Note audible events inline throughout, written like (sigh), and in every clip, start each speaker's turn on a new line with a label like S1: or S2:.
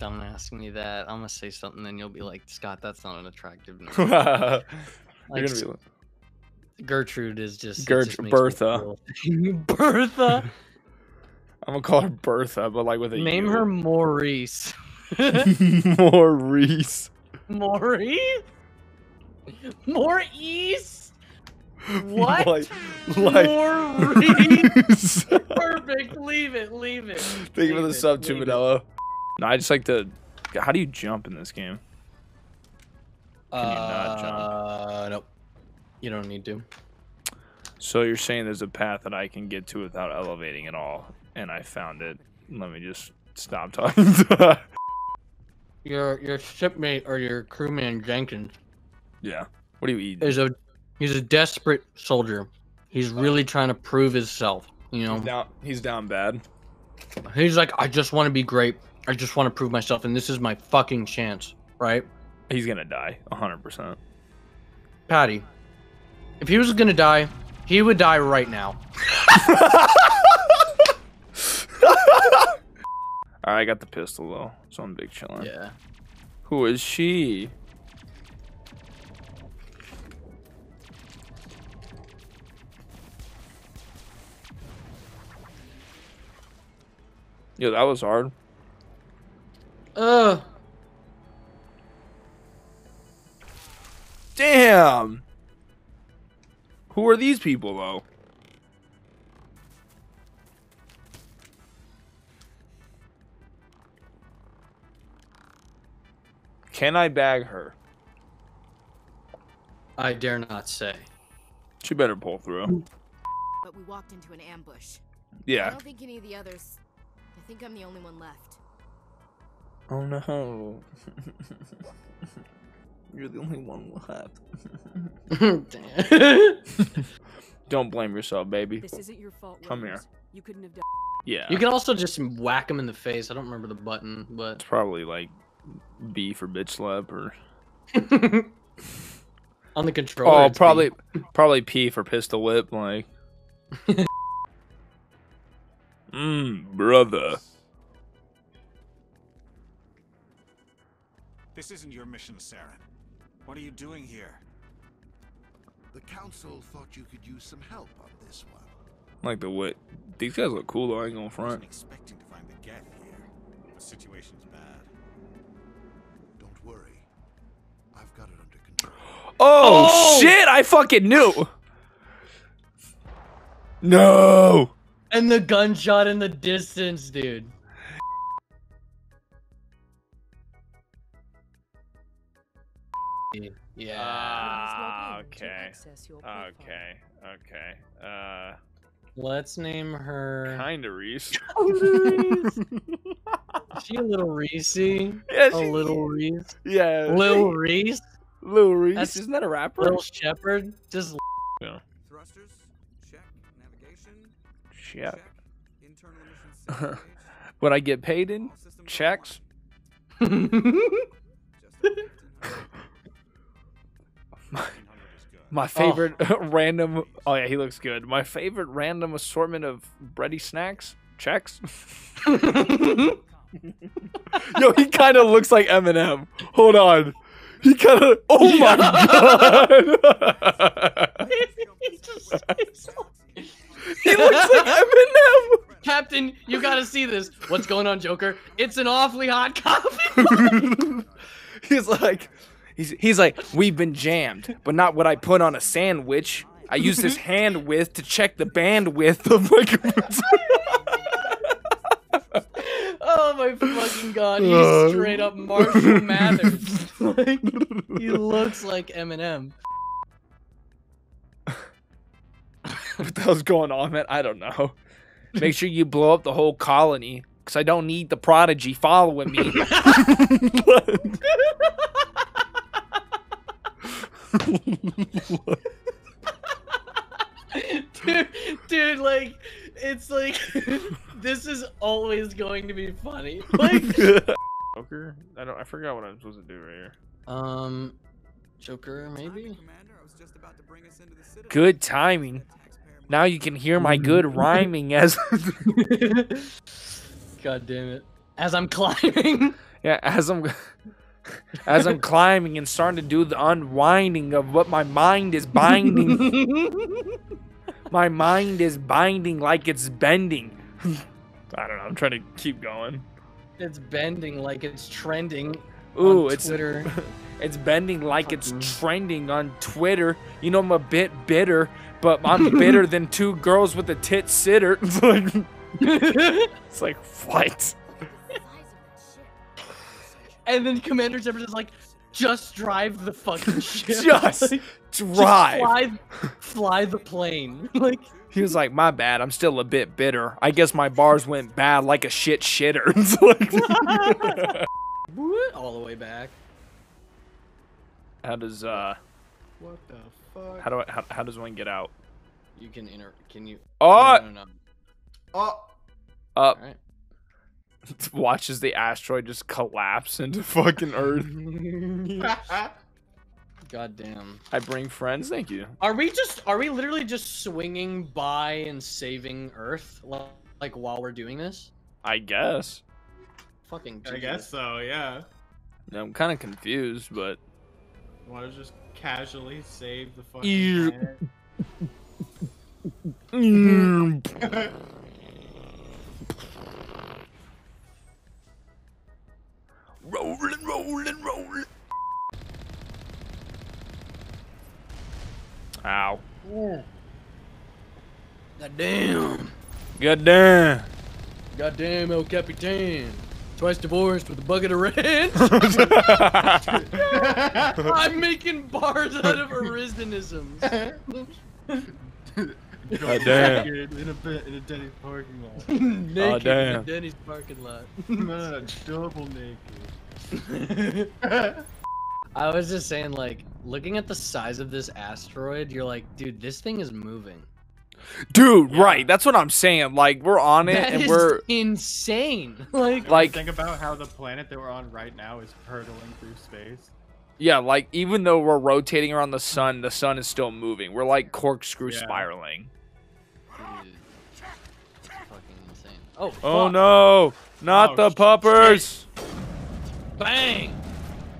S1: Don't ask me that. I'm gonna say something, and you'll be like, Scott, that's not an attractive (laughs) name.
S2: You're gonna be like,
S1: Gertrude is just.
S2: Gert-
S1: just
S2: Bertha. (laughs)
S1: Bertha.
S2: I'm gonna call her Bertha, but like with a
S1: Name
S2: U.
S1: her Maurice. (laughs)
S2: Maurice.
S1: Maurice. Maurice. What?
S2: like, like
S1: Maurice. Perfect. Leave it. Leave it.
S2: Thank you for the
S1: it,
S2: sub too,
S1: leave it.
S2: Manello. No, I just like to. How do you jump in this game? Can you not jump?
S1: Uh, nope. You don't need to.
S2: So you're saying there's a path that I can get to without elevating at all, and I found it. Let me just stop (laughs) talking.
S1: Your your shipmate or your crewman Jenkins
S2: yeah. What do you eat?
S1: is a he's a desperate soldier. He's really trying to prove himself. You know,
S2: He's down. He's down bad.
S1: he's like, I just want to be great. I just want to prove myself, and this is my fucking chance, right?
S2: He's gonna die. hundred percent.
S1: Patty, if he was gonna die, he would die right now. (laughs)
S2: I got the pistol though, so I'm big chilling.
S1: Yeah.
S2: Who is she? Yo, that was hard.
S1: Ugh.
S2: Damn. Who are these people though? Can I bag her?
S1: I dare not say.
S2: She better pull through.
S3: But we walked into an ambush.
S2: Yeah.
S3: I don't think any of the others. I think I'm the only one left.
S2: Oh no. (laughs) You're the only one left.
S1: Damn. (laughs)
S2: Don't blame yourself, baby.
S4: This isn't your fault.
S2: Come here.
S4: You couldn't have done.
S2: Yeah.
S1: You can also just whack him in the face. I don't remember the button, but
S2: It's probably like B for bitch slap or (laughs)
S1: on the controller.
S2: Oh, probably
S1: B.
S2: probably P for pistol whip, like Mmm, brother.
S5: This isn't your mission, Saren. What are you doing here?
S6: The council thought you could use some help on this one.
S2: Like the what? These guys look cool though, I ain't gonna
S5: I
S2: front.
S5: wasn't expecting to find the Geth here. The situation's bad.
S6: Don't worry. I've got it under control. (gasps)
S2: Oh,
S1: Oh!
S2: shit, I fucking knew. (laughs) No.
S1: And the gunshot in the distance, dude. Yeah.
S2: Ah,
S4: Williams, log in to
S2: okay.
S4: access your profile.
S2: Okay. Okay. Uh
S1: Let's name her.
S2: kinda Reese. (laughs) (laughs)
S1: Is she a little Reese? A
S2: yeah, she-
S1: little Reese.
S2: Yeah.
S1: Lil Reese?
S2: Lil Reese.
S1: That's-
S2: Isn't that a rapper?
S1: Little Shepard? Just.
S7: Thrusters, check. Navigation,
S2: Shit.
S7: check. Internal emissions (laughs) system.
S2: What I get paid in
S7: All systems
S2: checks. My,
S5: 1500 is
S2: my favorite (laughs) random. Oh yeah, he looks good. My favorite random assortment of bready snacks. Checks. (laughs) Yo, he kind of looks like Eminem. Hold on. He kind of. Oh (laughs) my god. he looks like Eminem.
S1: Captain, you gotta see this. What's going on, Joker? It's an awfully hot coffee.
S2: he's like, he's he's like, we've been jammed, but not what I put on a sandwich. I use this (laughs) hand width to check the bandwidth of microphones.
S1: oh my fucking god, he's uh. straight up Marshall (laughs) Mathers. like, he looks like Eminem. (laughs)
S2: what the hell's going on, man? I don't know. Make sure you blow up the whole colony, because I don't need the prodigy following me.
S1: dude, dude, like, it's like, (laughs) this is always going to be funny. (laughs) Like,
S2: Joker? I don't. I forgot what I'm supposed to do right here.
S1: um, Joker, maybe?
S7: Commander. I was just about to bring us into the citadel.
S2: Good timing. Now you can hear my good (laughs) rhyming as
S1: God damn it. As I'm climbing.
S2: Yeah, as I'm as I'm climbing and starting to do the unwinding of what my mind is binding. My mind is binding like it's bending. (laughs) I don't know. I'm trying to keep going.
S1: It's bending like it's trending.
S2: Ooh,
S1: on
S2: it's
S1: Twitter. (laughs)
S2: it's bending like it's trending on Twitter. You know, I'm a bit bitter, but I'm (laughs) bitter than two girls with a tit sitter. It's like, it's like what?
S3: Size of that ship.
S1: and then Commander Shepard is like, just drive the fucking (laughs) ship.
S2: Just (laughs)
S1: Like,
S2: drive.
S1: fly, fly the plane. (laughs) Like,
S2: He was like, "My bad. I'm still a bit bitter. I guess my bars went bad like a shit shitter." It's like-
S1: what? all the way back.
S2: how does uh
S4: What the fuck?
S2: how do I how, how does one get out?
S1: You can enter. Can you?
S2: Oh,
S1: No, no, no.
S4: Oh,
S2: up.
S1: Alright. (laughs)
S2: Watches the asteroid just collapse into fucking Earth. (laughs)
S1: God damn.
S2: I bring friends. Thank you.
S1: Are we just? Are we literally just swinging by and saving Earth, li- like while we're doing this?
S2: I guess.
S1: Fucking.
S4: I guess so. Yeah.
S2: I'm kind of confused, but
S4: Want to just casually save the fucking (laughs)
S2: rolling, rolling, rolling. Ow.
S1: God damn.
S2: God damn.
S1: God damn, El Capitan. Twice divorced with a bucket of ranch. (laughs) (laughs) I'm making bars out of Aristonisms.
S2: God damn.
S4: In a bit in a Denny's parking lot. (laughs)
S1: Naked in
S2: damn.
S1: the Denny's parking lot.
S4: Man, double naked.
S1: I was just saying, like, looking at the size of this asteroid, you're like, dude, this thing is moving.
S2: Dude, right. That's what I'm saying. Like, we're on it
S1: That
S2: and
S1: is
S2: we're
S1: insane. (laughs) Like,
S2: like
S4: Think about how the planet that we're on right now is hurtling through space.
S2: Yeah, like even though we're rotating around the sun, the sun is still moving. We're like corkscrew
S4: Yeah.
S2: spiraling.
S1: dude, fucking insane. Oh,
S2: Oh
S1: fuck.
S2: no, not
S4: Oh,
S2: the
S4: shit.
S2: Puppers.
S1: Bang!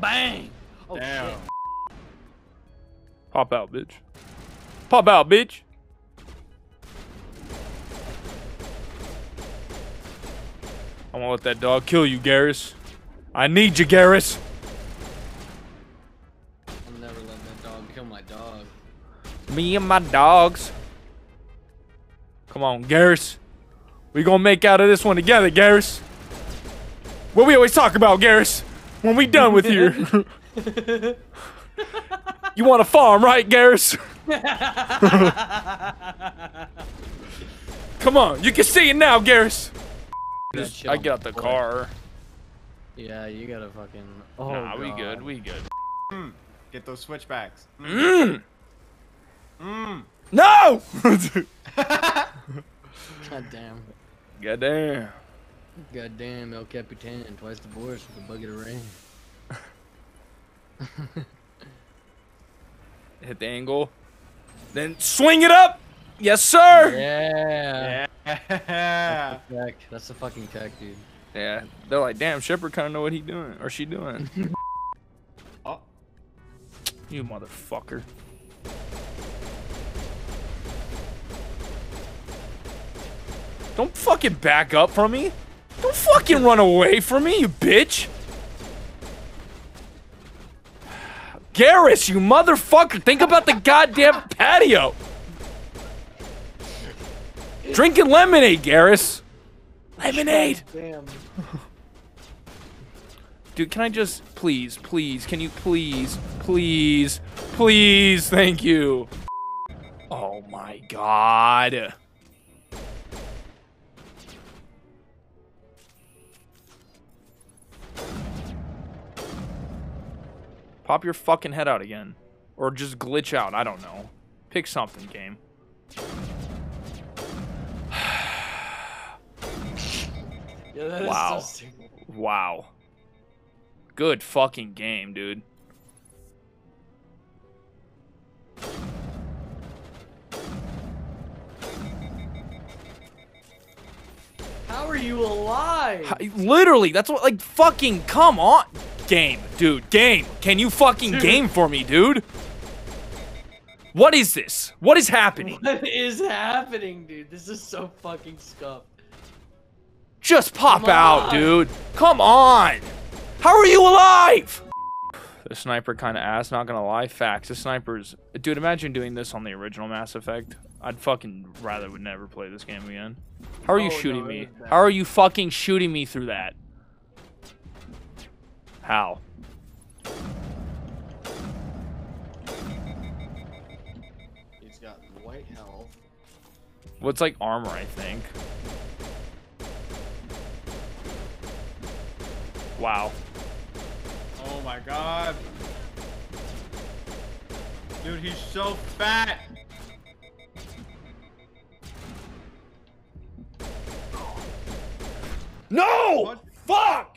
S1: Bang! Oh
S4: Damn.
S1: shit.
S2: Pop out, bitch. Pop out, bitch. I'm gonna let that dog kill you, Garrus. I need you, Garrus.
S1: I'll never let that dog kill my dog.
S2: Me and my dogs. Come on, Garrus. We gonna make out of this one together, Garrus. What we always talk about, Garrus. When we done with you. (laughs) you want a farm, right, Garrus? (laughs) Come on, you can see it now, Garrus. Just- I get out the car.
S1: yeah, you gotta fucking. Oh,
S2: nah, we good, we good.
S4: Mm. Get those switchbacks.
S2: Mm.
S4: Mm.
S2: No! (laughs)
S1: God damn.
S2: God damn.
S1: God damn, El Capitan, twice divorced with a bucket of rain. (laughs)
S2: Hit the angle. Then swing it up! Yes, sir!
S1: Yeah.
S4: Yeah.
S1: Tech. That's the fucking tech, dude.
S2: Yeah, they're like, damn, Shepard kind of know what he doing or she doing. (laughs)
S4: Oh.
S2: you motherfucker. Don't fucking back up from me. Don't fucking run away from me, you bitch. Garrus, you motherfucker. Think about the goddamn patio. Drinking lemonade, Garrus. Lemonade.
S1: Damn.
S2: Dude, can I just please, please, can you please, please, please, thank you. Oh my god. Pop your fucking head out again. Or just glitch out, I don't know. Pick something, game. (sighs)
S1: Yeah,
S2: Wow.
S1: so.
S2: Wow. Good fucking game, dude.
S1: How are you alive.
S2: Literally, that's what, like, fucking, come on. Game, dude, game. Can you fucking
S1: Dude.
S2: game for me, dude? What is this? What is happening? (laughs)
S1: What is happening, dude? This is so fucking scuffed.
S2: Just pop
S1: Come
S2: out,
S1: on.
S2: dude. Come on. How are you alive? The sniper kind of ass, not gonna lie. Facts. The sniper's. Dude, imagine doing this on the original Mass Effect. I'd fucking rather would never play this game again. How are you
S1: Oh, no,
S2: shooting
S1: it
S2: me? How are you fucking shooting me through that? How?
S1: He's got white health.
S2: What's like armor, I think. Wow.
S4: Oh my god. Dude, he's so fat.
S2: No!
S4: What?
S2: Fuck!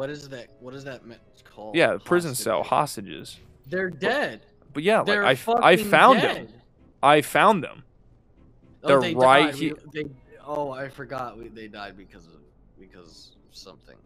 S1: What is that? What is that me- called?
S2: Yeah, prison cell hostages.
S1: They're dead.
S2: But yeah, like
S1: They're
S2: I, f- I
S1: fucking
S2: found
S1: dead.
S2: them. I found them.
S1: Oh,
S2: They're
S1: they
S2: right
S1: died.
S2: here.
S1: We- they, oh, I forgot. We, they died because of because of something.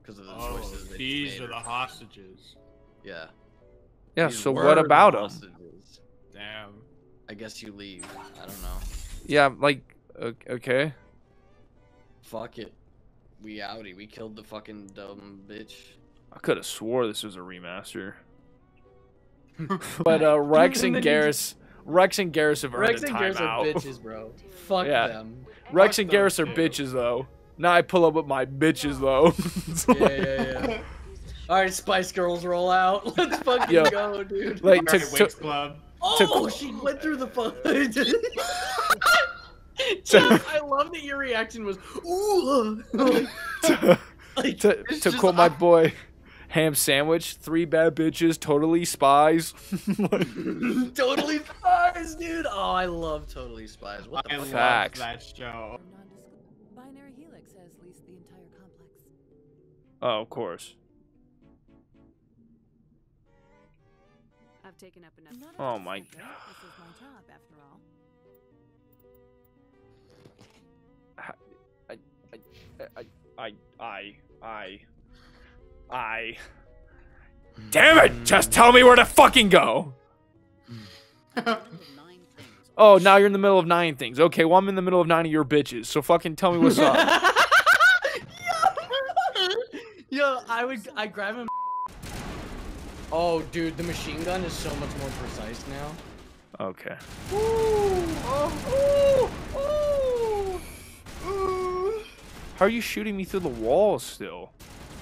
S1: Because of the
S4: Oh,
S1: choices they
S4: these
S1: made.
S4: are the hostages.
S1: Yeah.
S2: Yeah,
S1: These
S2: so
S1: were
S2: what
S1: the
S2: about them?
S1: hostages.
S4: Damn.
S1: I guess you leave. I don't know.
S2: Yeah, like okay.
S1: Fuck it. We outie. We killed the fucking dumb bitch.
S2: I could have swore this was a remaster. (laughs) but uh, (laughs) Wrex and
S1: And then you just-
S2: Garrus, Wrex and Garrus have earned
S1: Wrex
S2: a
S1: and Garrus are
S2: timeout.
S1: bitches, bro. (laughs) Fuck
S2: Yeah.
S1: them.
S2: Wrex
S4: Fuck
S2: and
S4: them
S2: Garrus are
S4: too.
S2: bitches though. Now I pull up with my bitches though.
S1: Yeah, yeah, yeah. All right, Spice Girls, roll out. Let's fucking
S2: Yo.
S1: go, dude.
S2: like to,
S4: Alright,
S2: to,
S4: Winx Club.
S1: oh, she went through the phone. (laughs) Jeff, I love that your reaction was ooh.
S2: to, (laughs) (laughs)
S1: like,
S2: to, to
S1: just-
S2: quote my boy, ham sandwich, three bad bitches, totally spies.
S1: totally spies, dude. Oh, I love Totally Spies. What the
S4: I
S1: fuck?
S4: love
S2: Facts.
S4: that show.
S3: Binary helix has leased the entire complex.
S2: oh, of course.
S3: I've taken up enough. Not
S2: Oh my
S3: god. This is my job, after all.
S2: I, I, I, I, I. Damn it! Just tell me where to fucking go. (laughs) Oh, now you're in the middle of nine things. Okay, well I'm in the middle of nine of your bitches. So fucking tell me what's up. (laughs)
S1: Yo, I would, I grab him. Oh, dude, the machine gun is so much more precise now.
S2: Okay. Oh, How are you shooting me through the walls still?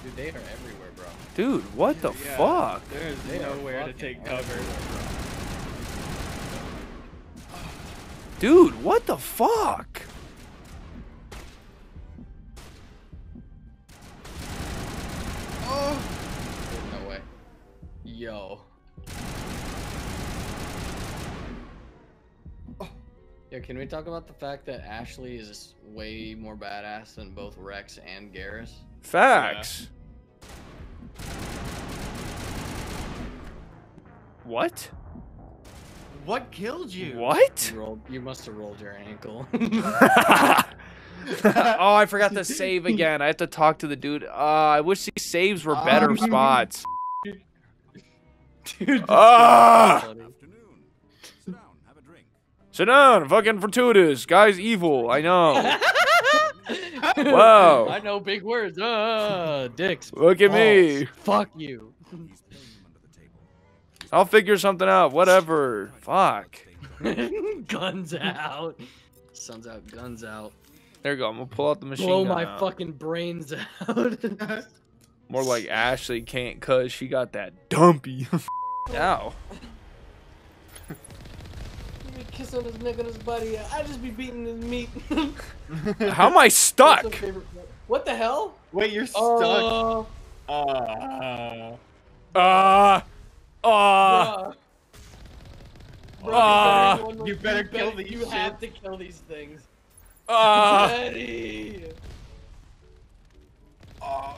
S1: Dude, they are everywhere, bro.
S2: Dude, what the
S4: Yeah,
S2: fuck?
S4: There's
S1: They
S4: nowhere to take cover. (sighs)
S2: Dude, what the fuck? Oh!
S1: No way. Yo. Yo, can we talk about the fact that Ashley is way more badass than both Wrex and Garrus?
S2: Facts. What?
S4: What killed you?
S2: What?
S1: You, rolled, you must have rolled your ankle. (laughs) (laughs)
S2: oh, I forgot to save again. I have to talk to the dude. Uh, I wish these saves were better
S1: Um,
S2: spots. (laughs)
S1: Dude, this
S2: Ah!
S1: is so
S6: Sit down,
S2: fucking fortuitous. Guy's evil, I know. (laughs) wow.
S1: I know big words. Uh, dicks.
S2: Look at me.
S1: Fuck you.
S6: He's paying him under the table.
S2: I'll figure something out. Whatever. Fuck. (laughs)
S1: guns out. Sun's out. Guns out.
S2: There you go. I'm gonna pull out the machine
S1: Blow my
S2: out.
S1: fucking brains out. (laughs)
S2: More like Ashley can't cause she got that dumpy. Ow.
S1: Kiss on his neck on his body. I just be beating his meat. (laughs)
S2: How am I stuck?
S1: your favorite part? What the hell?
S4: Wait, you're stuck.
S1: Oh,
S4: Uh,
S2: Uh, uh,
S1: bruh. Bro,
S2: Ah.
S1: you better,
S4: You better kill these
S1: You have to kill these things.
S2: uh.
S1: Ready.
S4: uh,